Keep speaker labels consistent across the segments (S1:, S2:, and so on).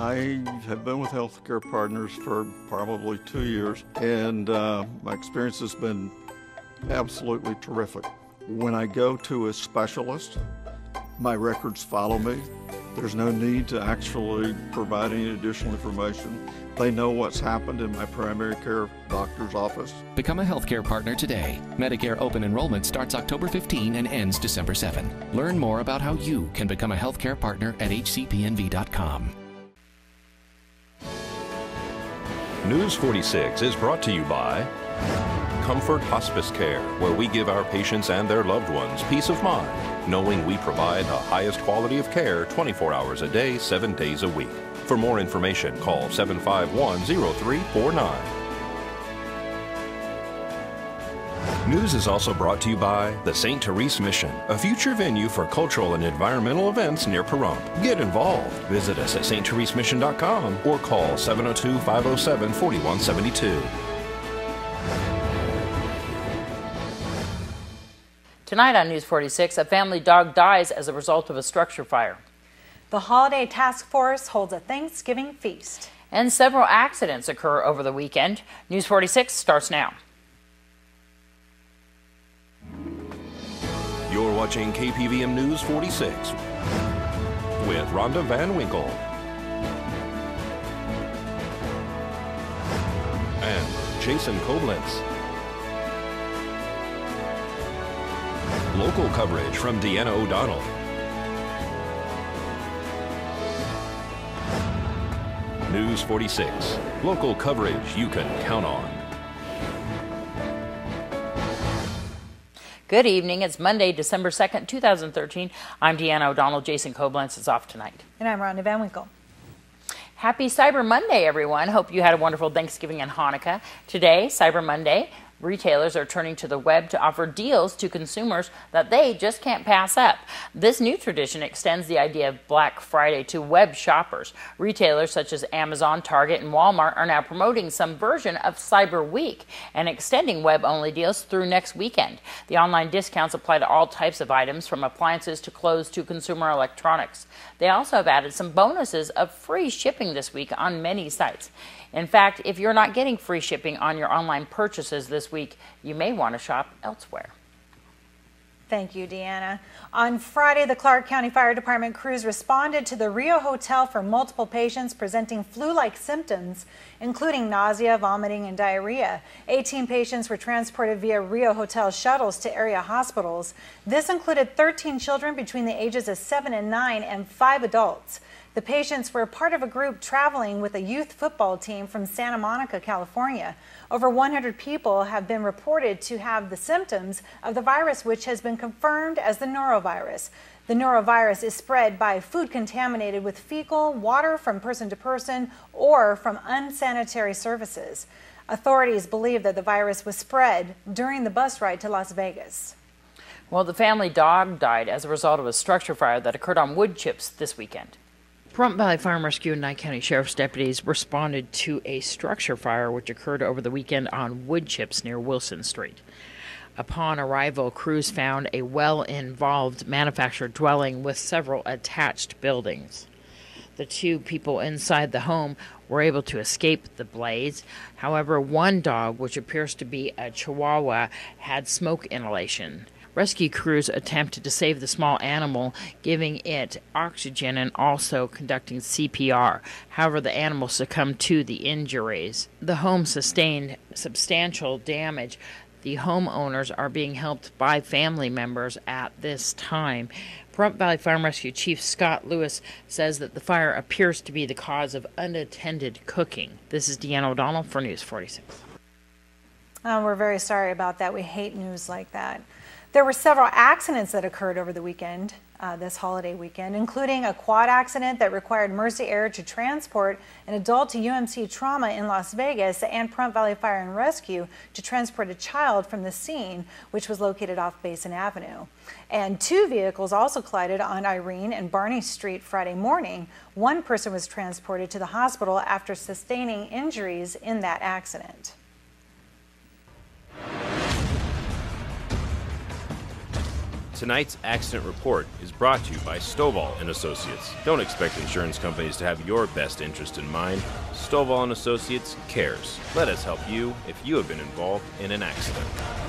S1: I have been with Healthcare Partners for probably two years, and uh, my experience has been absolutely terrific. When I go to a specialist, my records follow me. There's no need to actually provide any additional information. They know what's happened in my primary care doctor's office.
S2: Become a healthcare partner today. Medicare open enrollment starts October 15 and ends December 7. Learn more about how you can become a healthcare partner at hcpnv.com.
S3: News 46 is brought to you by Comfort Hospice Care, where we give our patients and their loved ones peace of mind, knowing we provide the highest quality of care 24 hours a day, 7 days a week. For more information, call 751 0349. News is also brought to you by the St. Therese Mission, a future venue for cultural and environmental events near Pahrump. Get involved. Visit us at sttheresemission.com or call 702 507 4172.
S4: Tonight on News 46, a family dog dies as a result of a structure fire.
S5: The Holiday Task Force holds a Thanksgiving feast.
S4: And several accidents occur over the weekend. News 46 starts now.
S3: You're watching KPVM News 46 with Rhonda Van Winkle and Jason Koblenz. Local coverage from Deanna O'Donnell. News 46. Local coverage you can count on.
S4: Good evening. It's Monday, December 2nd, 2013. I'm Deanna O'Donnell. Jason Koblenz is off tonight.
S5: And I'm Rhonda Van Winkle.
S4: Happy Cyber Monday, everyone. Hope you had a wonderful Thanksgiving and Hanukkah. Today, Cyber Monday, Retailers are turning to the web to offer deals to consumers that they just can't pass up. This new tradition extends the idea of Black Friday to web shoppers. Retailers such as Amazon, Target, and Walmart are now promoting some version of Cyber Week and extending web only deals through next weekend. The online discounts apply to all types of items, from appliances to clothes to consumer electronics. They also have added some bonuses of free shipping this week on many sites. In fact, if you're not getting free shipping on your online purchases this week, you may want to shop elsewhere.
S5: Thank you, Deanna. On Friday, the Clark County Fire Department crews responded to the Rio Hotel for multiple patients presenting flu-like symptoms, including nausea, vomiting, and diarrhea. 18 patients were transported via Rio Hotel shuttles to area hospitals. This included 13 children between the ages of 7 and 9 and 5 adults. The patients were part of a group traveling with a youth football team from Santa Monica, California. Over 100 people have been reported to have the symptoms of the virus, which has been confirmed as the norovirus. The norovirus is spread by food contaminated with fecal, water from person to person, or from unsanitary surfaces. Authorities believe that the virus was spread during the bus ride to Las Vegas.
S4: Well, the family dog died as a result of a structure fire that occurred on wood chips this weekend. Pahrump Valley Fire Rescue and Nye County Sheriff's deputies responded to a structure fire which occurred over the weekend on wood chips near Wilson Street. Upon arrival, crews found a well involved manufactured dwelling with several attached buildings. The two people inside the home were able to escape the blaze. However, one dog, which appears to be a Chihuahua, had smoke inhalation. Rescue crews attempted to save the small animal, giving it oxygen and also conducting CPR. However, the animal succumbed to the injuries. The home sustained substantial damage. The homeowners are being helped by family members at this time. Pahrump Valley Fire Rescue Chief Scott Lewis says that the fire appears to be the cause of unattended cooking. This is Deanna O'Donnell for News 46.
S5: Oh, we're very sorry about that. We hate news like that. There were several accidents that occurred over the weekend, uh, this holiday weekend, including a quad accident that required Mercy Air to transport an adult to UMC trauma in Las Vegas and Pahrump Valley Fire and Rescue to transport a child from the scene, which was located off Basin Avenue. And two vehicles also collided on Irene and Barney Street Friday morning. One person was transported to the hospital after sustaining injuries in that accident.
S6: Tonight's accident report is brought to you by Stovall and Associates. Don't expect insurance companies to have your best interest in mind. Stovall and Associates cares. Let us help you if you have been involved in an accident.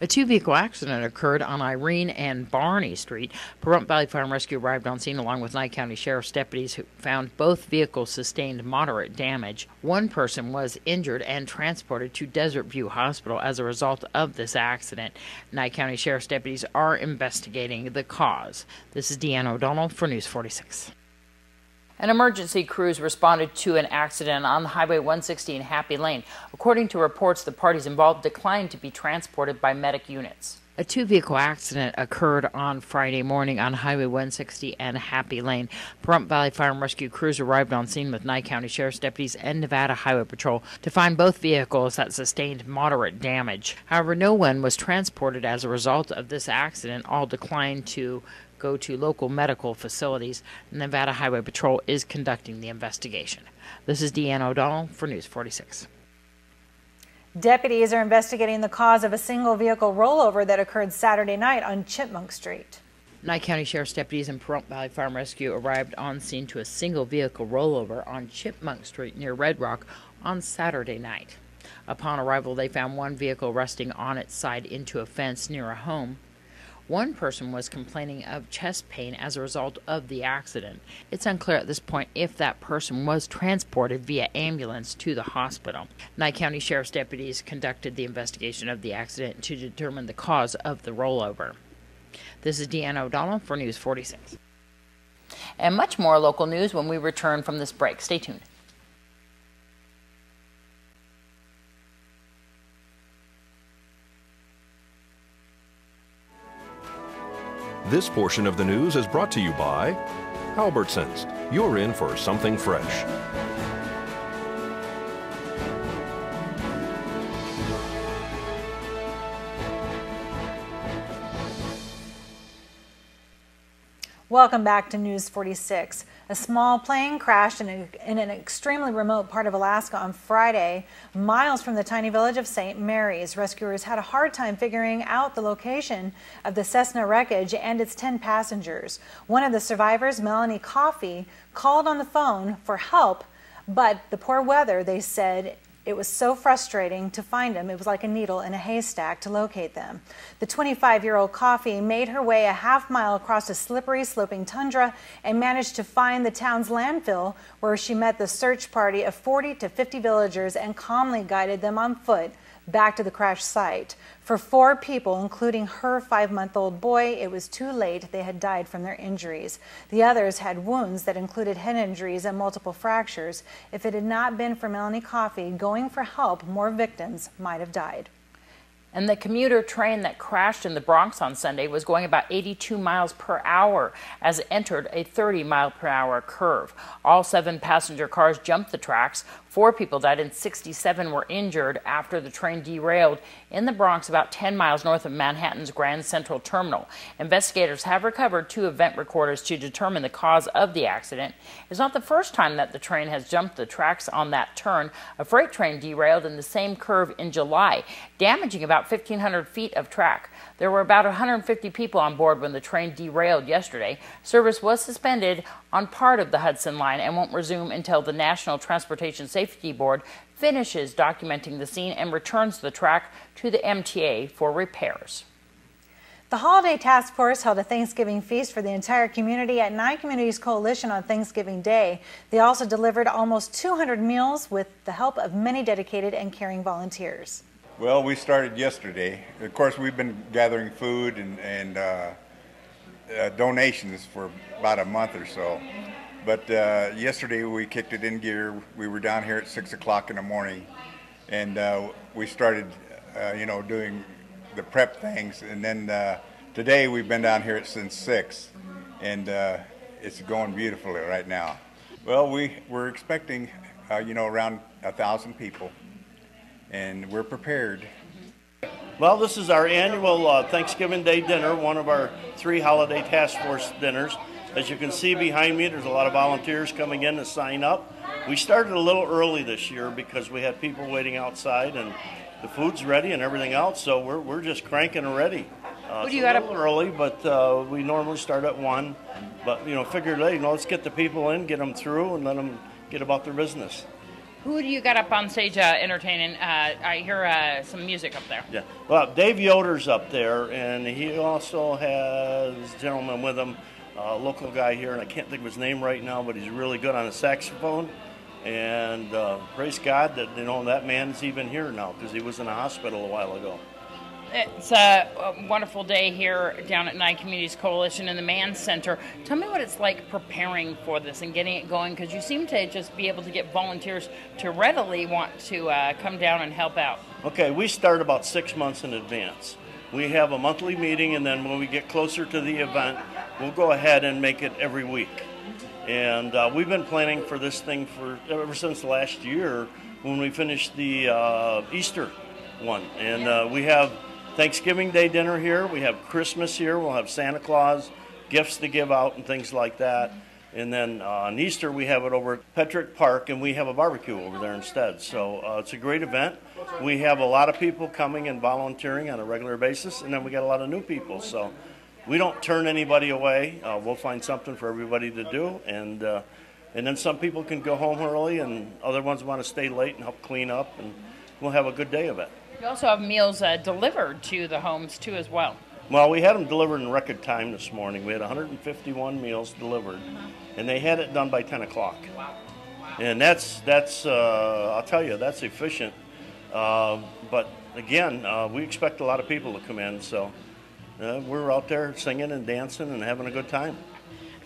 S4: A two vehicle accident occurred on Irene and Barney Street. Pahrump Valley Fire and Rescue arrived on scene along with Nye County Sheriff's deputies who found both vehicles sustained moderate damage. One person was injured and transported to Desert View Hospital as a result of this accident. Nye County Sheriff's deputies are investigating the cause. This is Deanna O'Donnell for News 46. An emergency crews responded to an accident on Highway 160 in Happy Lane. According to reports, the parties involved declined to be transported by medic units. A two vehicle accident occurred on Friday morning on Highway 160 and Happy Lane. Pahrump Valley Fire and Rescue crews arrived on scene with Nye County Sheriff's deputies and Nevada Highway Patrol to find both vehicles that sustained moderate damage. However, no one was transported as a result of this accident. All declined to go to local medical facilities. Nevada Highway Patrol is conducting the investigation. This is Deanna O'Donnell for News 46.
S5: Deputies are investigating the cause of a single vehicle rollover that occurred Saturday night on Chipmunk Street.
S4: Nye County Sheriff's deputies and Pahrump Valley Fire Rescue arrived on scene to a single vehicle rollover on Chipmunk Street near Red Rock on Saturday night. Upon arrival, they found one vehicle resting on its side into a fence near a home. One person was complaining of chest pain as a result of the accident. It's unclear at this point if that person was transported via ambulance to the hospital. Nye County Sheriff's deputies conducted the investigation of the accident to determine the cause of the rollover. This is Deanna O'Donnell for News 46. And much more local news when we return from this break. Stay tuned.
S3: This portion of the news is brought to you by Albertsons. You're in for something fresh.
S5: Welcome back to News 46. A small plane crashed in, a, in, an extremely remote part of Alaska on Friday, miles from the tiny village of St. Mary's. Rescuers had a hard time figuring out the location of the Cessna wreckage and its 10 passengers. One of the survivors, Melanie Coffee, called on the phone for help, but the poor weather, they said, it was so frustrating to find them. It was like a needle in a haystack to locate them. The 25 year old Coffee made her way a half mile across a slippery, sloping tundra and managed to find the town's landfill where she met the search party of 40 to 50 villagers and calmly guided them on foot back to the crash site. For four people, including her five month old boy, it was too late. They had died from their injuries. The others had wounds that included head injuries and multiple fractures. If it had not been for Melanie Coffee going for help, more victims might have died.
S4: And the commuter train that crashed in the Bronx on Sunday was going about 82 miles per hour as it entered a 30 mile per hour curve. All seven passenger cars jumped the tracks. Four people died and 67 were injured after the train derailed in the Bronx, about 10 miles north of Manhattan's Grand Central Terminal. Investigators have recovered two event recorders to determine the cause of the accident. It's not the first time that the train has jumped the tracks on that turn. A freight train derailed in the same curve in July, damaging about 1,500 feet of track. There were about 150 people on board when the train derailed yesterday. Service was suspended on part of the Hudson line and won't resume until the National Transportation Safety Board finishes documenting the scene and returns the track to the MTA for repairs.
S5: The Holiday Task Force held a Thanksgiving feast for the entire community at Nye Communities Coalition on Thanksgiving Day. They also delivered almost 200 meals with the help of many dedicated and caring volunteers.
S7: Well, we started yesterday. Of course, we've been gathering food and, and uh, uh, donations for about a month or so. But uh, yesterday we kicked it in gear. We were down here at six o'clock in the morning, and uh, we started, uh, you know, doing the prep things. And then uh, today we've been down here since six, and it's going beautifully right now. Well, we we're expecting, you know, around a thousand people and we're prepared.
S8: Well, this is our annual uh, Thanksgiving Day dinner, one of our three holiday task force dinners. As you can see behind me, there's a lot of volunteers coming in to sign up. We started a little early this year because we had people waiting outside and the food's ready and everything else, so we're, we're just cranking already. Uh, it's a
S4: got
S8: little
S4: up-
S8: early, but uh, we normally start at one. But you know, figured, hey, you know, let's get the people in, get them through, and let them get about their business.
S4: Who do you got up on stage uh, entertaining? Uh, I hear uh, some music up there.
S8: Yeah. Well, Dave Yoder's up there, and he also has a gentleman with him, a local guy here, and I can't think of his name right now, but he's really good on the saxophone. And uh, praise God that you know that man's even here now because he was in a hospital a while ago.
S4: It's a, wonderful day here down at Nye Communities Coalition in the Mann Center. Tell me what it's like preparing for this and getting it going because you seem to just be able to get volunteers to readily want to uh, come down and help out.
S8: Okay, we start about six months in advance. We have a monthly meeting, and then when we get closer to the event, we'll go ahead and make it every week. And uh, we've been planning for this thing for ever since last year when we finished the uh, Easter one. And uh, we have Thanksgiving Day dinner here, we have Christmas here, we'll have Santa Claus, gifts to give out, and things like that. And then uh, on Easter, we have it over at Petrack Park, and we have a barbecue over there instead. So uh, it's a great event. We have a lot of people coming and volunteering on a regular basis, and then we got a lot of new people. So we don't turn anybody away. Uh, we'll find something for everybody to do, and uh, and then some people can go home early, and other ones want to stay late and help clean up, and we'll have a good day of it.
S4: You also have meals uh, delivered to the homes too, as well.
S8: Well, we had them delivered in record time this morning. We had 151 meals delivered, and they had it done by 10 o'clock. And that's that's uh, I'll tell you that's efficient. Uh, but again, uh, we expect a lot of people to come in, so uh, we're out there singing and dancing and having a good time.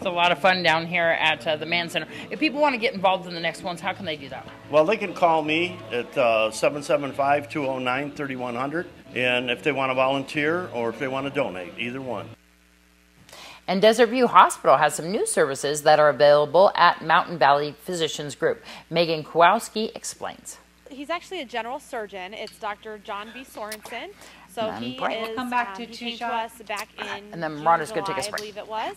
S4: It's a lot of fun down here at uh, the Man Center. If people want to get involved in the next ones, how can they do that?
S8: Well, they can call me at uh, 775 209 3100, and if they want to volunteer or if they want to donate, either one.
S4: And Desert View Hospital has some new services that are available at Mountain Valley Physicians Group. Megan Kowalski explains.
S9: He's actually a general surgeon. It's Dr. John B. Sorensen. So
S4: And
S9: he
S4: break.
S9: is.
S4: We'll
S5: come back
S9: um,
S5: to
S9: he came to us back in.
S4: And then
S9: June,
S4: is gonna take a
S9: July,
S4: spray.
S9: I believe it was.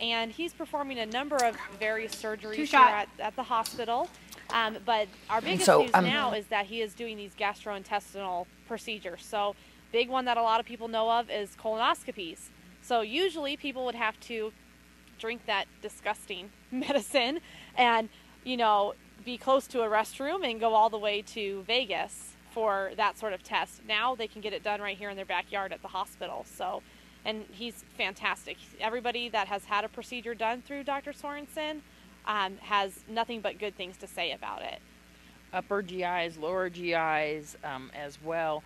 S9: And he's performing a number of various surgeries here at, at the hospital. Um, but our biggest
S4: so,
S9: news
S4: um,
S9: now is that he is doing these gastrointestinal procedures. So, big one that a lot of people know of is colonoscopies. So, usually people would have to drink that disgusting medicine and, you know, be close to a restroom and go all the way to Vegas for that sort of test. Now they can get it done right here in their backyard at the hospital. So, and he's fantastic. Everybody that has had a procedure done through Dr. Sorensen um, has nothing but good things to say about it.
S4: Upper GIs, lower GIs um, as well.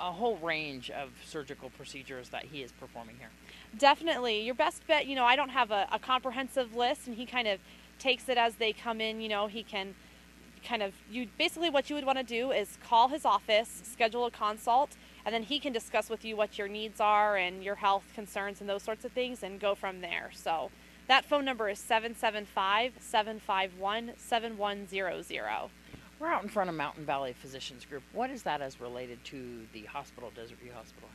S4: A whole range of surgical procedures that he is performing here.
S9: Definitely. Your best bet, you know, I don't have a, a comprehensive list, and he kind of takes it as they come in. You know, he can kind of, you basically what you would want to do is call his office, schedule a consult, and then he can discuss with you what your needs are and your health concerns and those sorts of things and go from there. So that phone number is 775 751 7100.
S4: We're out in front of Mountain Valley Physicians Group. What is that as related to the hospital, Desert View Hospital?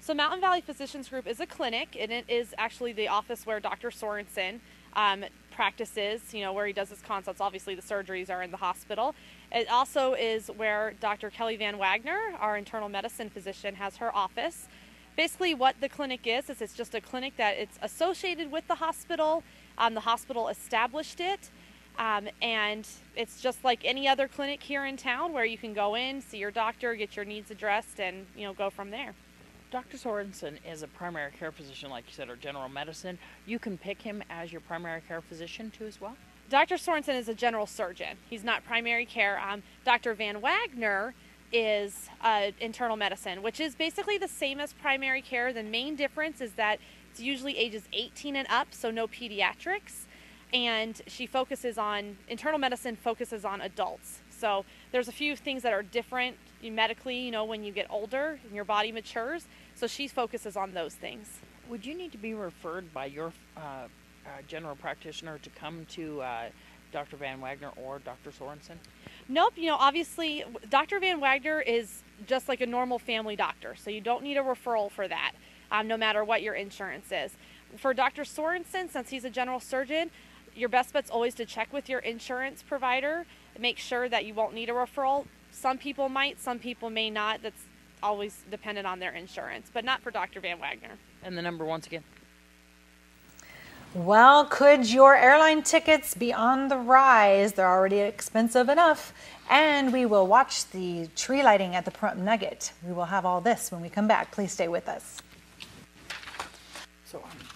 S9: So Mountain Valley Physicians Group is a clinic, and it is actually the office where Dr. Sorensen um, practices. You know where he does his consults. Obviously, the surgeries are in the hospital. It also is where Dr. Kelly Van Wagner, our internal medicine physician, has her office. Basically, what the clinic is is it's just a clinic that it's associated with the hospital. Um, the hospital established it. Um, and it's just like any other clinic here in town where you can go in, see your doctor, get your needs addressed, and you know go from there.
S4: Dr. Sorensen is a primary care physician, like you said, or general medicine. You can pick him as your primary care physician too, as well.
S9: Dr. Sorensen is a general surgeon. He's not primary care. Um, Dr. Van Wagner is uh, internal medicine, which is basically the same as primary care. The main difference is that it's usually ages 18 and up, so no pediatrics. And she focuses on internal medicine focuses on adults. So there's a few things that are different medically, you know, when you get older and your body matures. So she focuses on those things.
S4: Would you need to be referred by your uh, uh, general practitioner to come to uh, Dr. Van Wagner or Dr. Sorensen?
S9: Nope, you know, obviously, Dr. Van Wagner is just like a normal family doctor, so you don't need a referral for that, um, no matter what your insurance is. For Dr. Sorensen, since he's a general surgeon, your best bet's always to check with your insurance provider, make sure that you won't need a referral. Some people might, some people may not. That's always dependent on their insurance, but not for Dr. Van Wagner.
S4: And the number once again.
S5: Well, could your airline tickets be on the rise? They're already expensive enough. And we will watch the tree lighting at the Pahrump Nugget. We will have all this when we come back. Please stay with us.
S4: So, um,